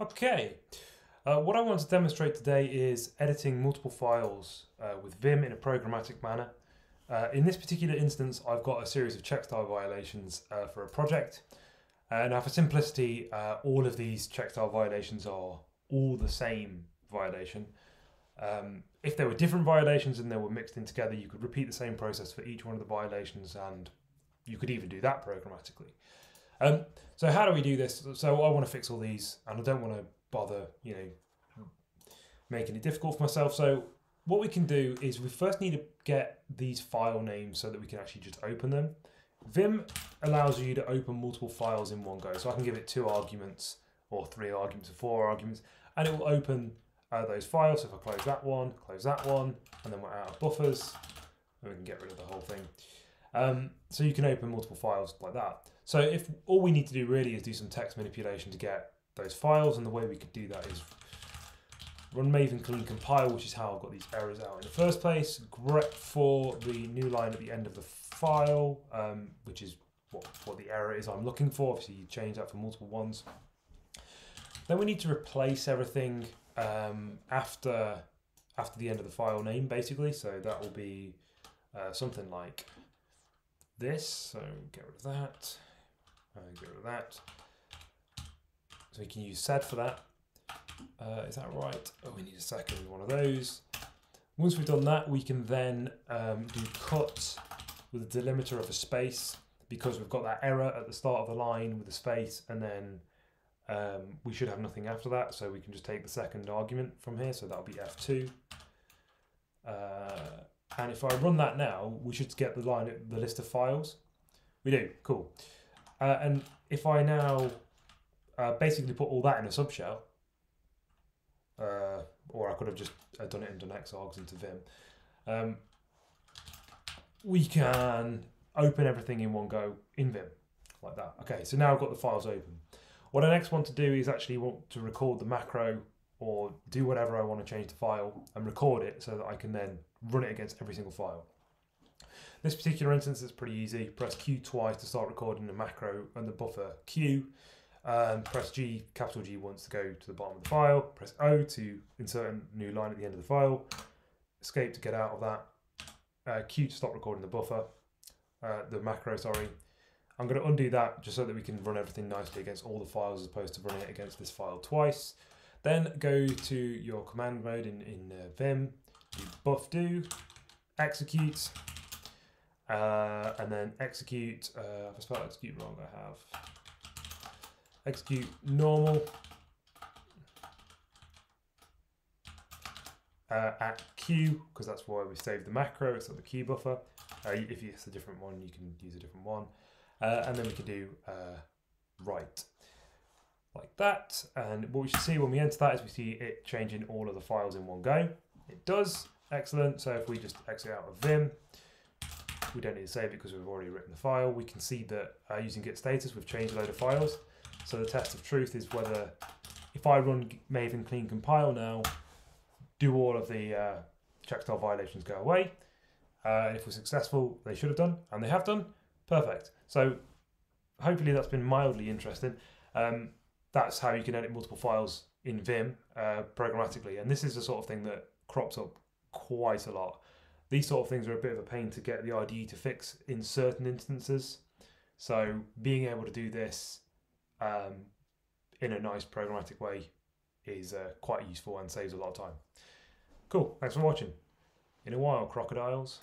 Okay, uh, what I want to demonstrate today is editing multiple files uh, with Vim in a programmatic manner. Uh, in this particular instance, I've got a series of checkstyle violations uh, for a project. Uh, now, for simplicity, uh, all of these checkstyle violations are all the same violation. Um, if there were different violations and they were mixed in together, you could repeat the same process for each one of the violations, and you could even do that programmatically. Um, so how do we do this? So I want to fix all these, and I don't want to bother, you know, making it difficult for myself. So what we can do is we first need to get these file names so that we can actually just open them. Vim allows you to open multiple files in one go. So I can give it two arguments or three arguments or four arguments, and it will open uh, those files. So if I close that one, close that one, and then we're out of buffers, and we can get rid of the whole thing. Um, so you can open multiple files like that. So if all we need to do really is do some text manipulation to get those files, and the way we could do that is run maven clean compile, which is how I've got these errors out in the first place. grep for the new line at the end of the file, um, which is what, what the error is I'm looking for. Obviously, you change that for multiple ones. Then we need to replace everything um, after after the end of the file name, basically. So that will be uh, something like this. So get rid of that. Uh, get rid of that. So we can use sed for that. Uh, is that right? Oh, we need a second one of those. Once we've done that, we can then um, do cut with a delimiter of a space because we've got that error at the start of the line with a space and then um, we should have nothing after that. So we can just take the second argument from here. So that'll be F2. Uh, and if I run that now, we should get the line, the list of files. We do, cool. Uh, and if I now uh, basically put all that in a subshell, uh, or I could have just uh, done it in done xargs into Vim, um, we can open everything in one go in Vim, like that. Okay, so now I've got the files open. What I next want to do is actually want to record the macro or do whatever I want to change the file and record it so that I can then run it against every single file. This particular instance is pretty easy. Press Q twice to start recording the macro and the buffer Q. Um, press G, capital G once to go to the bottom of the file. Press O to insert a new line at the end of the file. Escape to get out of that. Uh, Q to stop recording the buffer, uh, the macro, sorry. I'm going to undo that just so that we can run everything nicely against all the files as opposed to running it against this file twice. Then go to your command mode in, in uh, Vim, do bufdo, execute, uh, and then execute, uh, if I spelled execute wrong, I have. Execute normal uh, at Q, because that's why we saved the macro, it's at the Q buffer. Uh, if it's a different one, you can use a different one. Uh, and then we can do uh, write like that. And what we should see when we enter that is we see it changing all of the files in one go. It does, excellent. So if we just exit out of Vim, we don't need to save it because we've already written the file. We can see that uh, using git status, we've changed a load of files. So the test of truth is whether, if I run maven clean compile now, do all of the uh, checkstyle violations go away? Uh, and if we're successful, they should have done, and they have done. Perfect. So hopefully that's been mildly interesting. Um, that's how you can edit multiple files in Vim uh, programmatically. And this is the sort of thing that crops up quite a lot. These sort of things are a bit of a pain to get the IDE to fix in certain instances. So being able to do this um, in a nice programmatic way is uh, quite useful and saves a lot of time. Cool, thanks for watching. In a while, crocodiles.